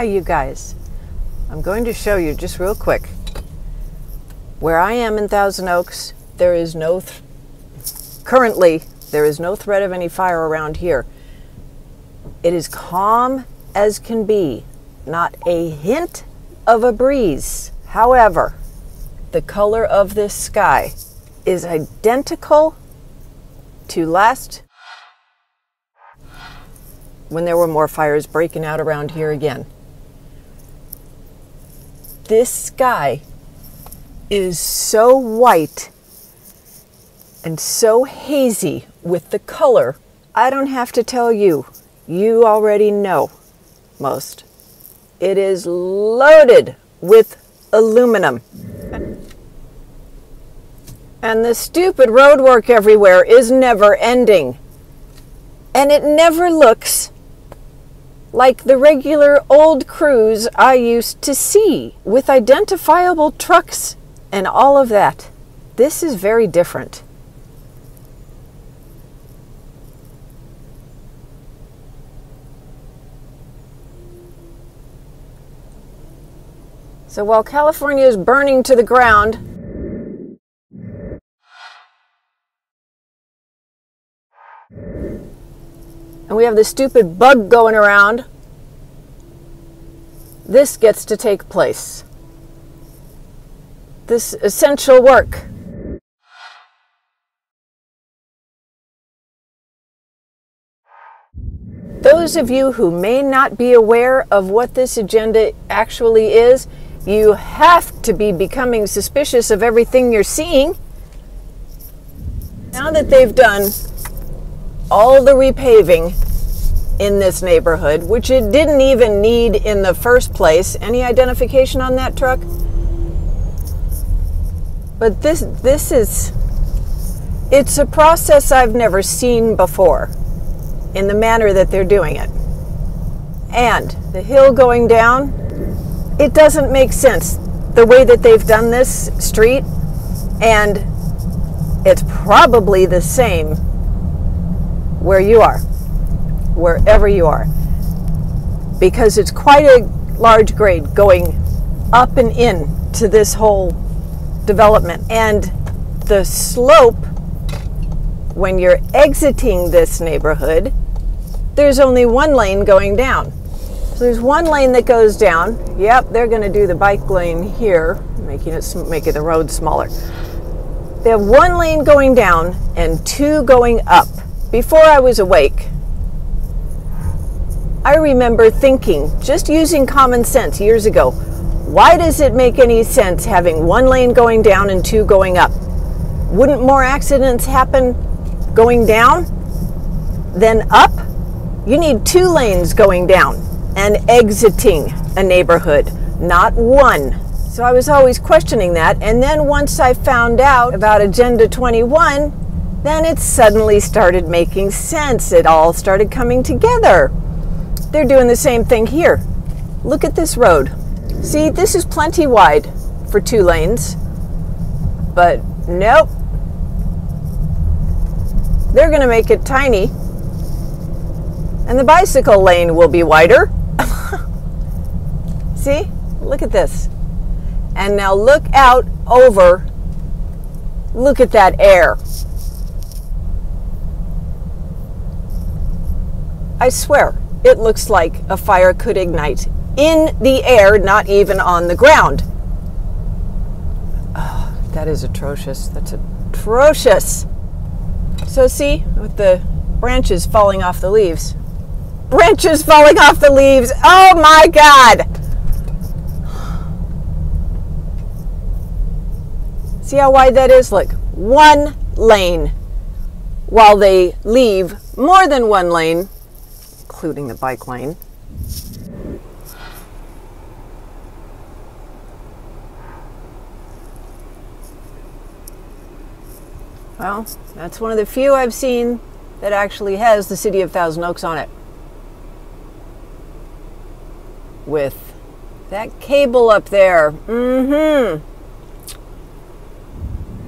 Hi, you guys. I'm going to show you just real quick. Where I am in Thousand Oaks, there is no, th- currently, there is no threat of any fire around here. It is calm as can be, not a hint of a breeze. However, the color of this sky is identical to last when there were more fires breaking out around here again. This sky is so white and so hazy with the color. I don't have to tell you, you already know most. It is loaded with aluminum. And the stupid roadwork everywhere is never ending. And it never looks like the regular old crews I used to see with identifiable trucks and all of that. This is very different. So while California is burning to the ground, and we have this stupid bug going around, this gets to take place. This essential work. Those of you who may not be aware of what this agenda actually is, you have to be becoming suspicious of everything you're seeing. Now that they've done all the repaving in this neighborhood, which it didn't even need in the first place. Any identification on that truck? But this this is it's a process I've never seen before in the manner that they're doing it. And the hill going down, it doesn't make sense the way that they've done this street and it's probably the same where you are, wherever you are, because it's quite a large grade going up and in to this whole development. And the slope, when you're exiting this neighborhood, there's only one lane going down. So there's one lane that goes down. Yep, they're going to do the bike lane here, making it making the road smaller. They have one lane going down and two going up before I was awake, I remember thinking, just using common sense years ago, why does it make any sense having one lane going down and two going up? Wouldn't more accidents happen going down than up? You need two lanes going down and exiting a neighborhood, not one. So I was always questioning that. And then once I found out about Agenda 21, then it suddenly started making sense. It all started coming together. They're doing the same thing here. Look at this road. See, this is plenty wide for two lanes, but nope. They're going to make it tiny, and the bicycle lane will be wider. See, look at this. And now look out over. Look at that air. I swear, it looks like a fire could ignite in the air, not even on the ground. Oh, that is atrocious. That's atrocious. So, see, with the branches falling off the leaves. Branches falling off the leaves. Oh my God! See how wide that is? Look, one lane. While they leave more than one lane including the bike lane. Well, that's one of the few I've seen that actually has the city of Thousand Oaks on it. With that cable up there. Mm-hmm.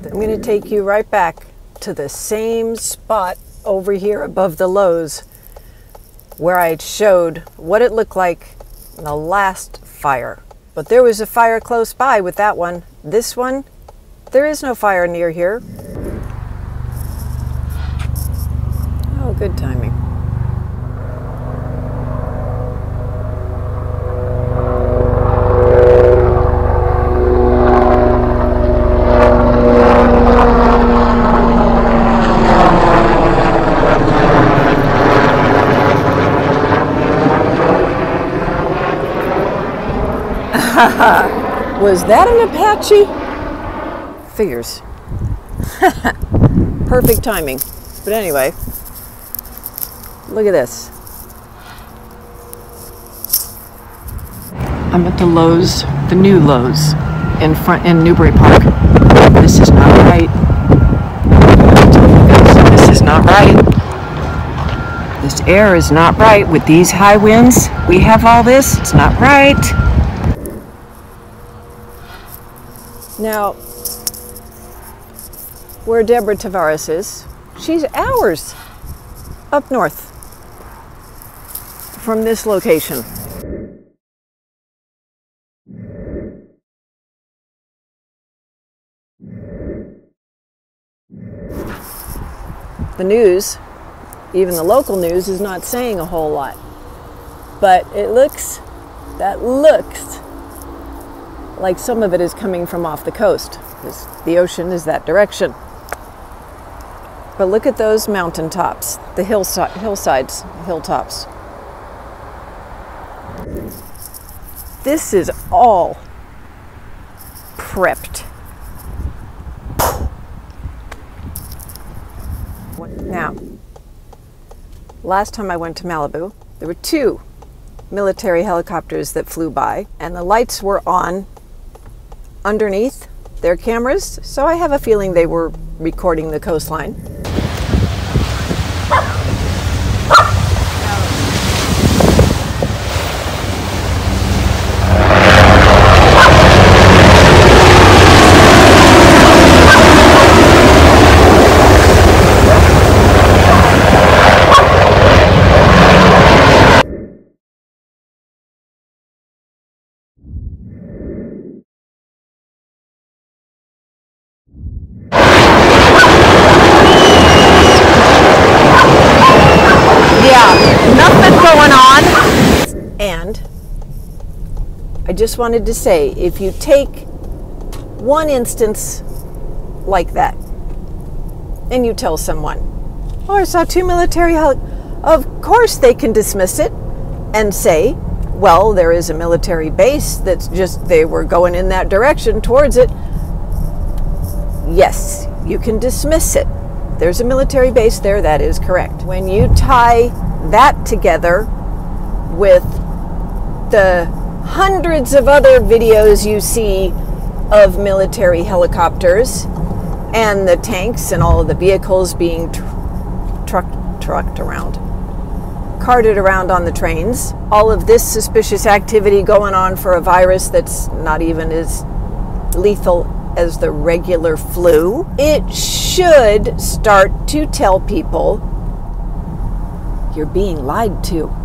I'm going to take you right back to the same spot over here above the Lowe's where I showed what it looked like in the last fire. But there was a fire close by with that one. This one, there is no fire near here. Oh, good timing. Was that an Apache? Figures. Perfect timing. But anyway, look at this. I'm at the Lowe's, the new Lowe's, in front in Newbury Park. This is not right. This is not right. This air is not right with these high winds. We have all this. It's not right. Now, where Deborah Tavares is, she's hours up north from this location. The news, even the local news, is not saying a whole lot. But it looks, that looks like some of it is coming from off the coast because the ocean is that direction. But look at those mountain tops, the hillside, hillsides, hilltops. This is all prepped. Now, last time I went to Malibu, there were two military helicopters that flew by, and the lights were on underneath their cameras, so I have a feeling they were recording the coastline. On and I just wanted to say if you take one instance like that and you tell someone, oh, I saw two military of course they can dismiss it and say, well, there is a military base that's just, they were going in that direction towards it. Yes, you can dismiss it. There's a military base there, that is correct. When you tie that together with the hundreds of other videos you see of military helicopters and the tanks and all of the vehicles being tr- trucked trucked around carted around on the trains. All of this suspicious activity going on for a virus that's not even as lethal as the regular flu. It should start to tell people you're being lied to